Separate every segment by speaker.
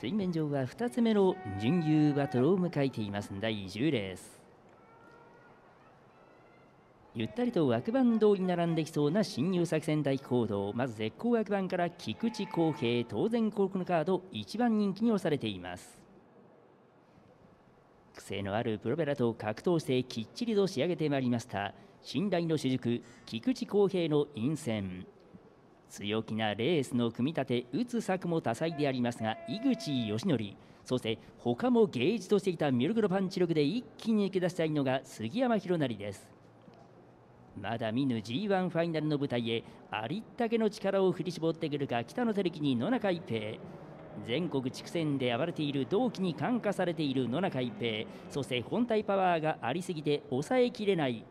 Speaker 1: 水面上は2つ目の準優バトルを迎えています。第10レース。ゆったりと枠番通りに並んできそうな侵入作戦大行動まず絶好枠番から菊池康平当然航空のカード1番人気に押されています。癖のあるプロペラと格闘してきっちりと仕上げてまいりました。信頼の主軸菊池康平の陰線。強気なレースの組み立て打つ策も多彩でありますが井口義則そして他も芸術としていたミルクロパンチ力で一気に抜け出したいのが杉山博成です。まだ見ぬ G1 ファイナルの舞台へありったけの力を振り絞ってくるか北野照樹に野中一平。全国地区戦で暴れている同期に感化されている野中一平。そして本体パワーがありすぎて抑えきれない。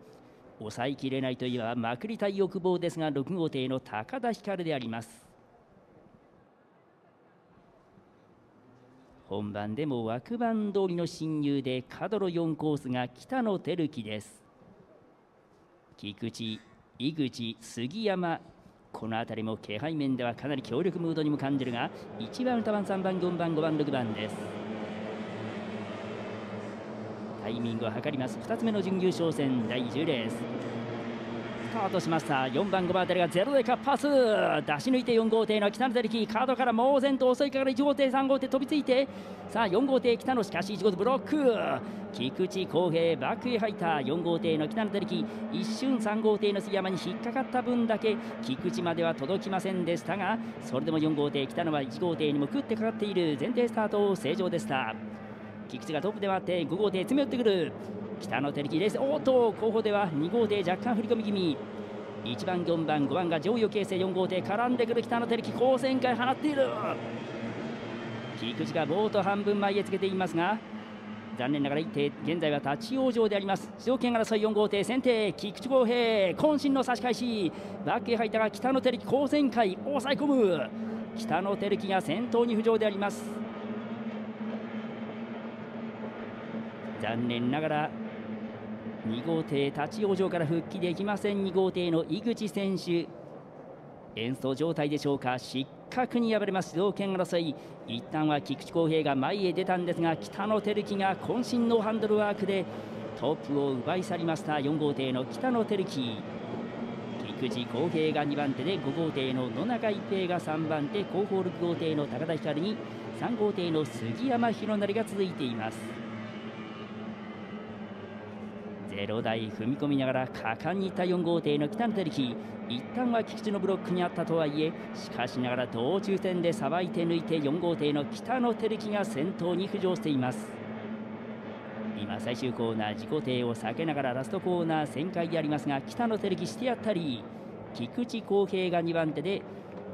Speaker 1: 抑えきれないといえばまくりたい欲望ですが6号艇の高田光であります。本番でも枠番通りの侵入で角路4コースが北野照樹です。菊池井口杉山この辺りも気配面ではかなり強力ムードにも感じるが1番2番3番4番5番6番です。タイミングを測ります。2つ目の準優勝戦第10レース。スタートしました。4番5番あたりがゼロで活発出し抜いて4号艇の北野照樹。カードから猛然と襲いかかる1号艇3号艇飛びついて。さあ4号艇北野しかし1号艇ブロック。菊池康平バックへ入った。4号艇の北野照樹。一瞬3号艇の杉山に引っかかった分だけ菊池までは届きませんでしたがそれでも4号艇北野は1号艇にも食ってかかっている前提スタート正常でした。菊池がトップで回って5号艇詰め寄ってくる北野照樹レースおっと後方では2号艇若干振り込み気味。1番4番5番が上位を形成4号艇絡んでくる北野照樹。高旋回放っている。菊池がボート半分前へつけていますが残念ながら一艇現在は立ち往生であります。主導権争い4号艇先手菊池公平渾身の差し返し。バックへ入ったが北野照樹高旋回抑え込む。北野照樹が先頭に浮上であります。残念ながら2号艇立ち往生から復帰できません。2号艇の井口選手。演奏状態でしょうか。失格に敗れます主導権争い一旦は菊池康平が前へ出たんですが北野照樹が渾身のハンドルワークでトップを奪い去りました。4号艇の北野照樹菊池康平が2番手で5号艇の野中一平が3番手。後方6号艇の高田光に3号艇の杉山博成が続いています。ロ台踏み込みながら果敢にいった4号艇の北野照樹一旦は菊池のブロックにあったとはいえしかしながら道中戦でさばいて抜いて4号艇の北野照樹が先頭に浮上しています。今最終コーナー自己艇を避けながらラストコーナー旋回でありますが北野照樹してやったり菊池康平が2番手で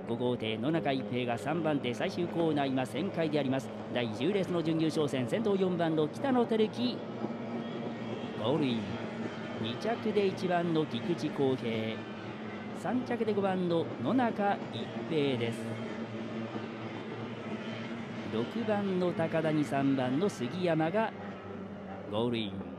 Speaker 1: 5号艇野中一平が3番手最終コーナー今旋回であります。第10レースの準優勝戦先頭4番の北野照樹ゴールイン2着で1番の菊池康平。3着で5番の野中一平です。6番の高田に3番の杉山がゴールイン。